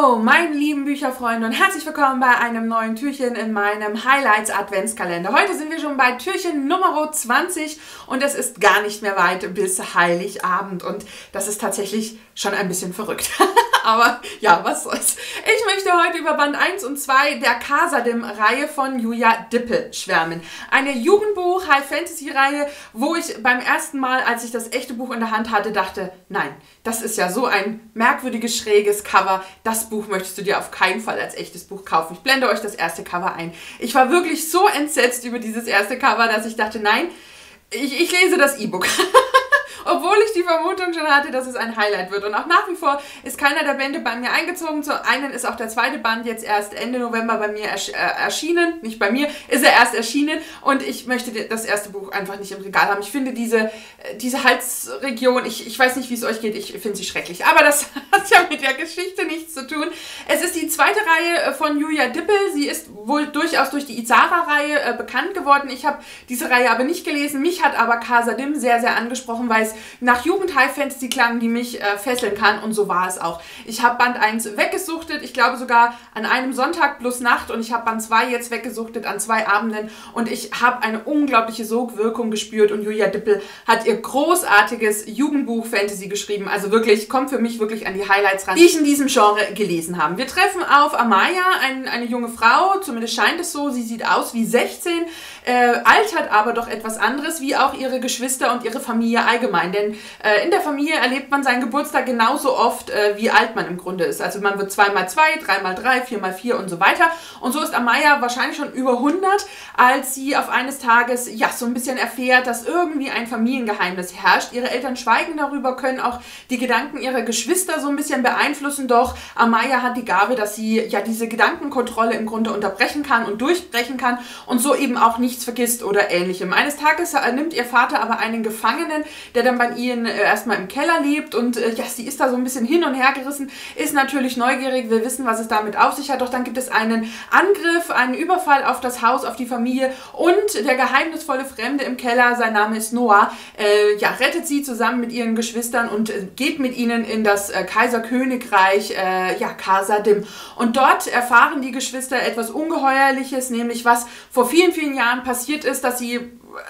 Hallo, meine lieben Bücherfreunde und herzlich willkommen bei einem neuen Türchen in meinem Highlights Adventskalender. Heute sind wir schon bei Türchen Nummer 20 und es ist gar nicht mehr weit bis Heiligabend und das ist tatsächlich schon ein bisschen verrückt. Aber ja, was soll's. Ich möchte heute über Band 1 und 2 der Casadim-Reihe von Julia Dippel schwärmen. Eine Jugendbuch-High-Fantasy-Reihe, wo ich beim ersten Mal, als ich das echte Buch in der Hand hatte, dachte, nein, das ist ja so ein merkwürdiges, schräges Cover. Das Buch möchtest du dir auf keinen Fall als echtes Buch kaufen. Ich blende euch das erste Cover ein. Ich war wirklich so entsetzt über dieses erste Cover, dass ich dachte, nein, ich, ich lese das E-Book. ich die Vermutung schon hatte, dass es ein Highlight wird. Und auch nach wie vor ist keiner der Bände bei mir eingezogen. Zum einen ist auch der zweite Band jetzt erst Ende November bei mir ersch äh, erschienen. Nicht bei mir, ist er erst erschienen. Und ich möchte das erste Buch einfach nicht im Regal haben. Ich finde diese, äh, diese Halsregion, ich, ich weiß nicht, wie es euch geht, ich finde sie schrecklich. Aber das hat ja mit der Geschichte nichts zu tun. Es ist die zweite Reihe äh, von Julia Dippel. Sie ist wohl durchaus durch die Izara-Reihe äh, bekannt geworden. Ich habe diese Reihe aber nicht gelesen. Mich hat aber Casa Dim sehr, sehr angesprochen, weil es nach Jugend High Fantasy klang, die mich äh, fesseln kann. Und so war es auch. Ich habe Band 1 weggesuchtet, ich glaube sogar an einem Sonntag plus Nacht. Und ich habe Band 2 jetzt weggesuchtet an zwei Abenden. Und ich habe eine unglaubliche Sogwirkung gespürt. Und Julia Dippel hat ihr großartiges Jugendbuch Fantasy geschrieben. Also wirklich, kommt für mich wirklich an die Highlights ran, die ich in diesem Genre gelesen habe. Wir treffen auf Amaya, ein, eine junge Frau, zumindest scheint es so, sie sieht aus wie 16, äh, altert aber doch etwas anderes, wie auch ihre Geschwister und ihre Familie allgemein. Denn äh, in der Familie erlebt man seinen Geburtstag genauso oft, äh, wie alt man im Grunde ist. Also man wird zweimal zwei, dreimal drei, viermal vier und so weiter. Und so ist Amaya wahrscheinlich schon über 100, als sie auf eines Tages ja so ein bisschen erfährt, dass irgendwie ein Familiengeheimnis herrscht. Ihre Eltern schweigen darüber, können auch die Gedanken ihrer Geschwister so ein bisschen beeinflussen, doch Amaya hat die Gabe, dass sie ja diese Gedankenkontrolle im Grunde unterbrechen kann und durchbrechen kann und so eben auch nichts vergisst oder ähnlichem. Eines Tages äh, nimmt ihr Vater aber einen Gefangenen, der dann bei ihnen äh, erstmal im Keller lebt und äh, ja, sie ist da so ein bisschen hin und her gerissen, ist natürlich neugierig, will wissen, was es damit auf sich hat, doch dann gibt es einen Angriff, einen Überfall auf das Haus, auf die Familie und der geheimnisvolle Fremde im Keller, sein Name ist Noah, äh, ja, rettet sie zusammen mit ihren Geschwistern und äh, geht mit ihnen in das äh, Kaiserkönigreich, äh, ja, Kasadim. Und dort erfahren die Geschwister etwas Ungeheuerliches, nämlich was vor vielen, vielen Jahren passiert ist, dass sie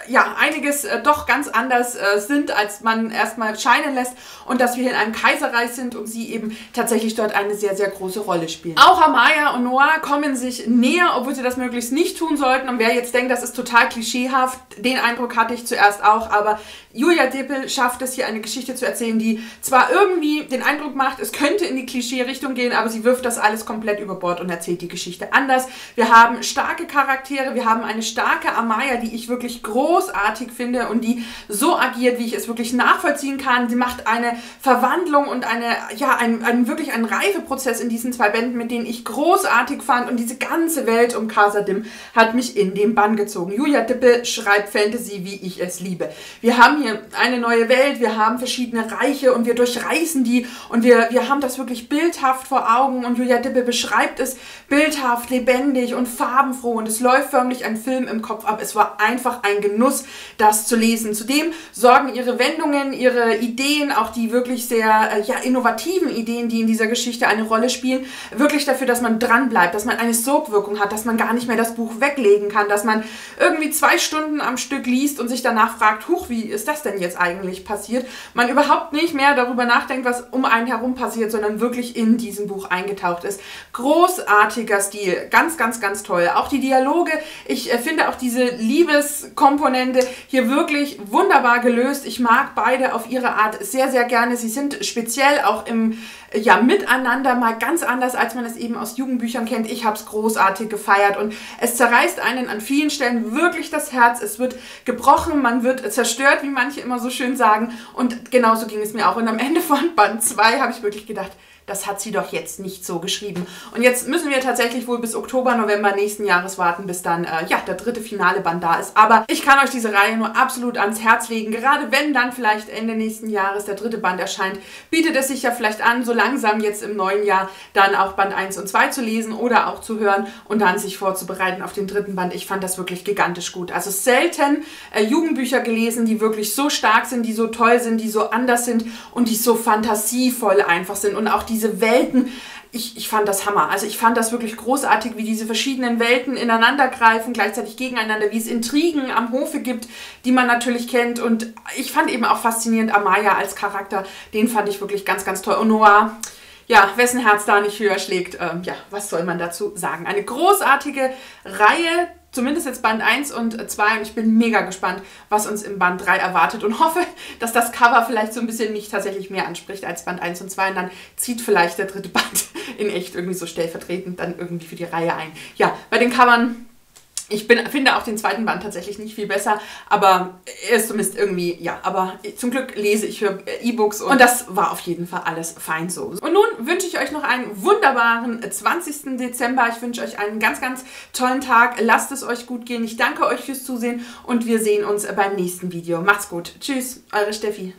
ja, einiges äh, doch ganz anders äh, sind, als man erstmal scheinen lässt und dass wir hier in einem Kaiserreich sind und sie eben tatsächlich dort eine sehr, sehr große Rolle spielen. Auch Amaya und Noah kommen sich näher, obwohl sie das möglichst nicht tun sollten und wer jetzt denkt, das ist total klischeehaft, den Eindruck hatte ich zuerst auch, aber Julia Dippel schafft es hier eine Geschichte zu erzählen, die zwar irgendwie den Eindruck macht, es könnte in die Klischee-Richtung gehen, aber sie wirft das alles komplett über Bord und erzählt die Geschichte anders. Wir haben starke Charaktere, wir haben eine starke Amaya, die ich wirklich großartig finde und die so agiert, wie ich es wirklich nachvollziehen kann. Sie macht eine Verwandlung und eine, ja, ein, ein wirklich einen Reifeprozess in diesen zwei Bänden, mit denen ich großartig fand und diese ganze Welt um Casadim hat mich in den Bann gezogen. Julia Dippel schreibt Fantasy, wie ich es liebe. Wir haben hier hier eine neue Welt, wir haben verschiedene Reiche und wir durchreißen die und wir, wir haben das wirklich bildhaft vor Augen und Julia Dippe beschreibt es bildhaft, lebendig und farbenfroh und es läuft förmlich ein Film im Kopf ab. Es war einfach ein Genuss, das zu lesen. Zudem sorgen ihre Wendungen, ihre Ideen, auch die wirklich sehr äh, ja, innovativen Ideen, die in dieser Geschichte eine Rolle spielen, wirklich dafür, dass man dran bleibt, dass man eine Sogwirkung hat, dass man gar nicht mehr das Buch weglegen kann, dass man irgendwie zwei Stunden am Stück liest und sich danach fragt, huch, wie ist das das denn jetzt eigentlich passiert? Man überhaupt nicht mehr darüber nachdenkt, was um einen herum passiert, sondern wirklich in diesem Buch eingetaucht ist. Großartiger Stil, ganz, ganz, ganz toll. Auch die Dialoge, ich äh, finde auch diese Liebeskomponente hier wirklich wunderbar gelöst. Ich mag beide auf ihre Art sehr, sehr gerne. Sie sind speziell auch im ja, miteinander mal ganz anders, als man es eben aus Jugendbüchern kennt. Ich habe es großartig gefeiert und es zerreißt einen an vielen Stellen wirklich das Herz. Es wird gebrochen, man wird zerstört, wie manche immer so schön sagen. Und genauso ging es mir auch. Und am Ende von Band 2 habe ich wirklich gedacht, das hat sie doch jetzt nicht so geschrieben. Und jetzt müssen wir tatsächlich wohl bis Oktober, November nächsten Jahres warten, bis dann äh, ja der dritte finale Band da ist. Aber ich kann euch diese Reihe nur absolut ans Herz legen. Gerade wenn dann vielleicht Ende nächsten Jahres der dritte Band erscheint, bietet es sich ja vielleicht an, so langsam jetzt im neuen Jahr dann auch Band 1 und 2 zu lesen oder auch zu hören und dann sich vorzubereiten auf den dritten Band. Ich fand das wirklich gigantisch gut. Also selten äh, Jugendbücher gelesen, die wirklich so stark sind, die so toll sind, die so anders sind und die so fantasievoll einfach sind und auch die diese Welten ich, ich fand das Hammer. Also ich fand das wirklich großartig, wie diese verschiedenen Welten ineinander greifen, gleichzeitig gegeneinander, wie es Intrigen am Hofe gibt, die man natürlich kennt. Und ich fand eben auch faszinierend Amaya als Charakter. Den fand ich wirklich ganz, ganz toll. Und Noah, ja, wessen Herz da nicht höher schlägt, ähm, ja, was soll man dazu sagen? Eine großartige Reihe, zumindest jetzt Band 1 und 2 und ich bin mega gespannt, was uns im Band 3 erwartet und hoffe, dass das Cover vielleicht so ein bisschen mich tatsächlich mehr anspricht als Band 1 und 2 und dann zieht vielleicht der dritte Band in echt irgendwie so stellvertretend dann irgendwie für die Reihe ein. Ja, bei den Covern ich bin, finde auch den zweiten Band tatsächlich nicht viel besser, aber er ist zumindest irgendwie, ja, aber zum Glück lese ich für E-Books und, und das war auf jeden Fall alles fein so. Und nun wünsche ich euch noch einen wunderbaren 20. Dezember. Ich wünsche euch einen ganz, ganz tollen Tag. Lasst es euch gut gehen. Ich danke euch fürs Zusehen und wir sehen uns beim nächsten Video. Macht's gut. Tschüss, eure Steffi.